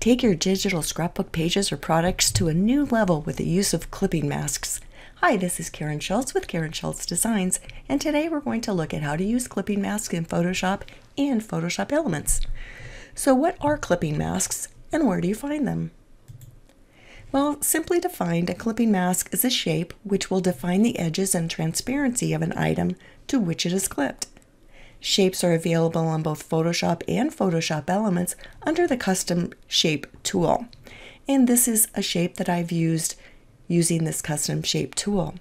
Take your digital scrapbook pages or products to a new level with the use of clipping masks. Hi, this is Karen Schulz with Karen Schulz Designs, and today we're going to look at how to use clipping masks in Photoshop and Photoshop Elements. So what are clipping masks and where do you find them? Well, simply defined, a clipping mask is a shape which will define the edges and transparency of an item to which it is clipped. Shapes are available on both Photoshop and Photoshop Elements under the Custom Shape tool. And this is a shape that I've used using this Custom Shape tool.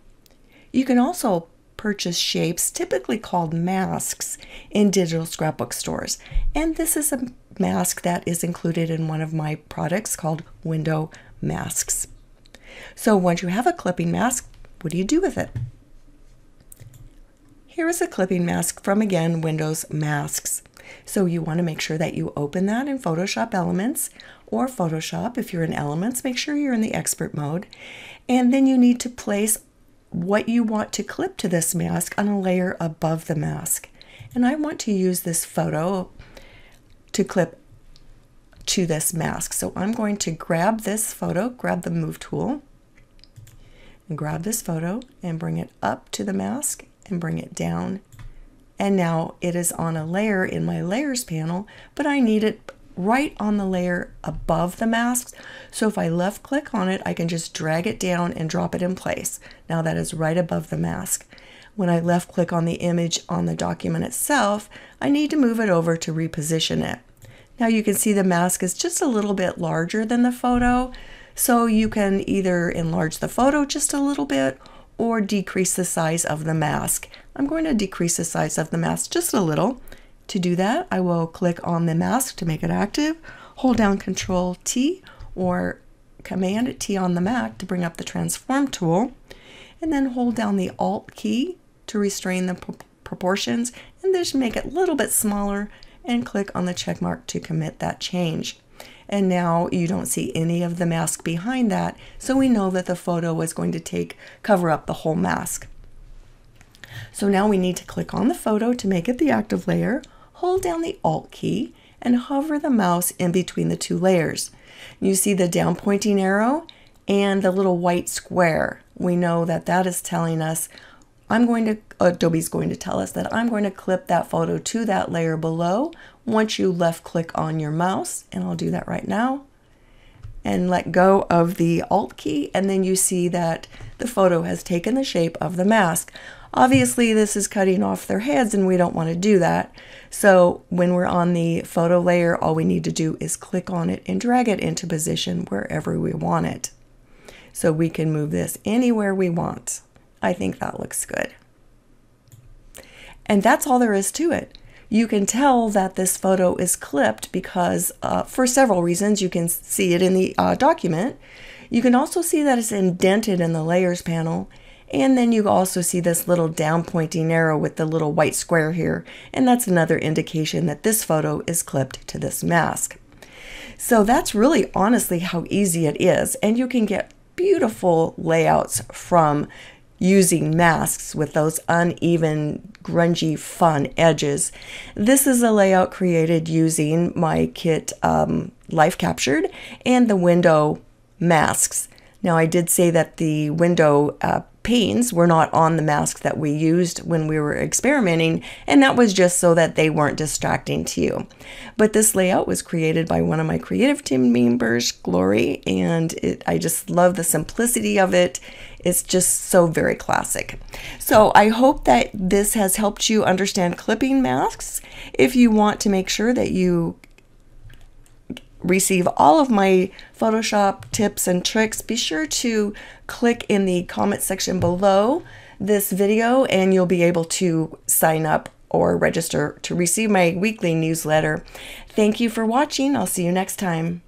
You can also purchase shapes typically called masks in digital scrapbook stores. And this is a mask that is included in one of my products called Window Masks. So once you have a clipping mask, what do you do with it? Here is a clipping mask from again Windows Masks. So you want to make sure that you open that in Photoshop Elements or Photoshop. If you're in Elements, make sure you're in the expert mode. And then you need to place what you want to clip to this mask on a layer above the mask. And I want to use this photo to clip to this mask. So I'm going to grab this photo, grab the move tool, and grab this photo and bring it up to the mask and bring it down. And now it is on a layer in my layers panel, but I need it right on the layer above the mask. So if I left click on it, I can just drag it down and drop it in place. Now that is right above the mask. When I left click on the image on the document itself, I need to move it over to reposition it. Now you can see the mask is just a little bit larger than the photo. So you can either enlarge the photo just a little bit or decrease the size of the mask. I'm going to decrease the size of the mask just a little. To do that, I will click on the mask to make it active, hold down Control T or Command T on the Mac to bring up the transform tool, and then hold down the Alt key to restrain the proportions and just make it a little bit smaller and click on the check mark to commit that change and now you don't see any of the mask behind that, so we know that the photo is going to take cover up the whole mask. So now we need to click on the photo to make it the active layer, hold down the Alt key, and hover the mouse in between the two layers. You see the down pointing arrow and the little white square. We know that that is telling us I'm going to, Adobe's going to tell us that I'm going to clip that photo to that layer below once you left click on your mouse, and I'll do that right now, and let go of the Alt key, and then you see that the photo has taken the shape of the mask. Obviously, this is cutting off their heads, and we don't want to do that. So when we're on the photo layer, all we need to do is click on it and drag it into position wherever we want it. So we can move this anywhere we want. I think that looks good. And that's all there is to it. You can tell that this photo is clipped because uh, for several reasons. You can see it in the uh, document. You can also see that it's indented in the layers panel. And then you also see this little down pointing arrow with the little white square here. And that's another indication that this photo is clipped to this mask. So that's really honestly how easy it is. And you can get beautiful layouts from using masks with those uneven, grungy, fun edges. This is a layout created using my kit um, Life Captured and the window masks. Now I did say that the window uh, panes were not on the mask that we used when we were experimenting, and that was just so that they weren't distracting to you. But this layout was created by one of my creative team members, Glory, and it, I just love the simplicity of it. It's just so very classic. So I hope that this has helped you understand clipping masks. If you want to make sure that you receive all of my Photoshop tips and tricks, be sure to click in the comment section below this video and you'll be able to sign up or register to receive my weekly newsletter. Thank you for watching. I'll see you next time.